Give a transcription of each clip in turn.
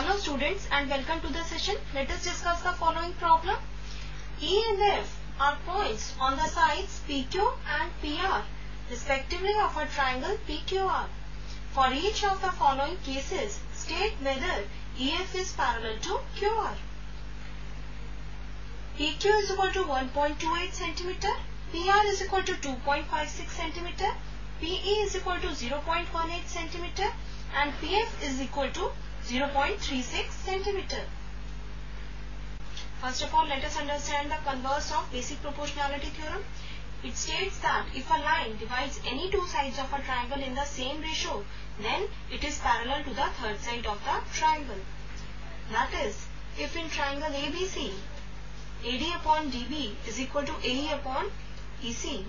Hello students and welcome to the session. Let us discuss the following problem. E and F are points on the sides PQ and PR respectively of a triangle PQR. For each of the following cases, state whether EF is parallel to QR. PQ is equal to 1.28 centimeter, PR is equal to 2.56 centimeter, PE is equal to 0.18 centimeter and PF is equal to 0.36 centimeter. First of all, let us understand the converse of basic proportionality theorem. It states that if a line divides any two sides of a triangle in the same ratio, then it is parallel to the third side of the triangle. That is, if in triangle ABC, AD upon DB is equal to AE upon EC,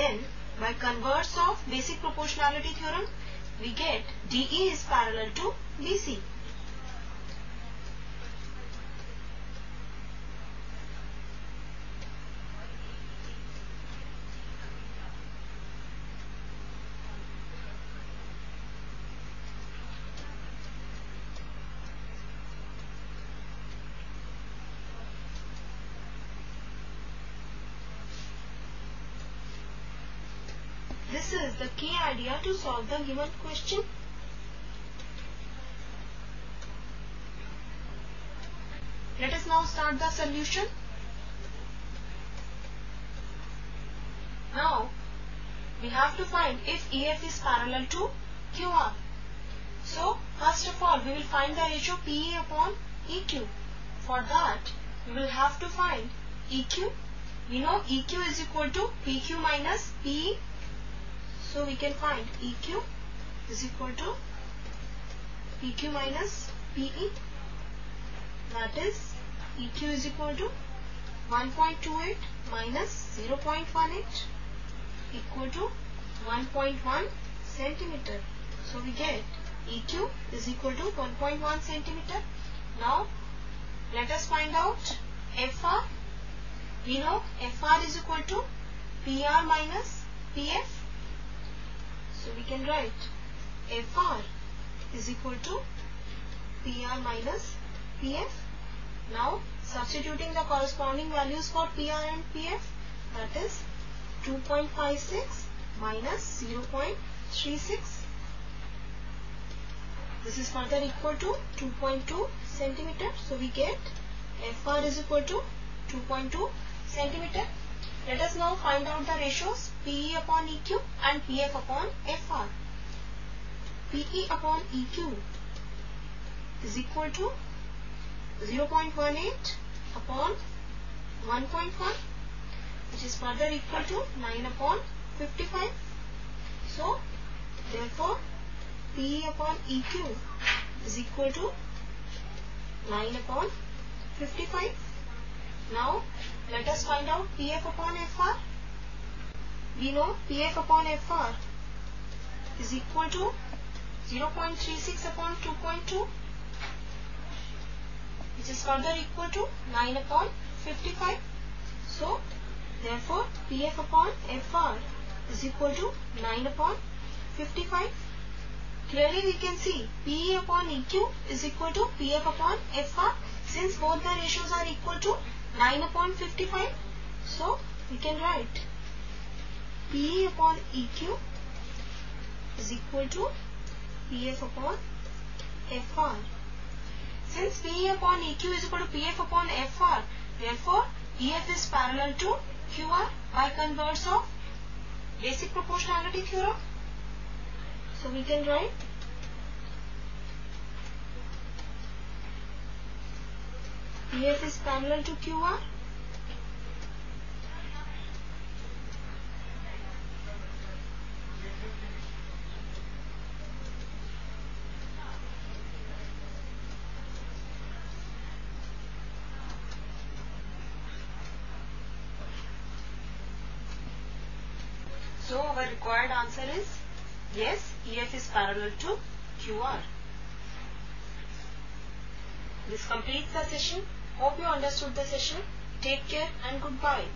then by converse of basic proportionality theorem, we get DE is parallel to BC. This is the key idea to solve the given question. Let us now start the solution. Now, we have to find if EF is parallel to QR. So, first of all, we will find the ratio PE upon EQ. For that, we will have to find EQ. We know EQ is equal to PQ minus PE so we can find EQ is equal to PQ minus PE. That is EQ is equal to 1.28 minus 0.18 equal to 1.1 centimeter. So we get EQ is equal to 1.1 centimeter. Now let us find out FR. We know FR is equal to PR minus PF so we can write FR is equal to PR minus PF. Now substituting the corresponding values for PR and PF that is 2.56 minus 0.36. This is further equal to 2.2 centimeter. So we get FR is equal to 2.2 centimeter. Let us now find out the ratios PE upon EQ and PF upon FR. PE upon EQ is equal to 0.18 upon 1.1 which is further equal to 9 upon 55. So, therefore, PE upon EQ is equal to 9 upon 55. Let us find out PF upon FR. We know PF upon FR is equal to 0.36 upon 2.2 which is further equal to 9 upon 55. So, therefore, PF upon FR is equal to 9 upon 55. Clearly we can see PE upon EQ is equal to PF upon FR since both the ratios are equal to 9 upon 55. So, we can write PE upon EQ is equal to PF upon FR. Since PE upon EQ is equal to PF upon FR, therefore EF is parallel to QR by converse of basic proportionality theorem. So we can write PF is parallel to QR. So our required answer is yes, EF is parallel to QR. This completes the session. Hope you understood the session. Take care and goodbye.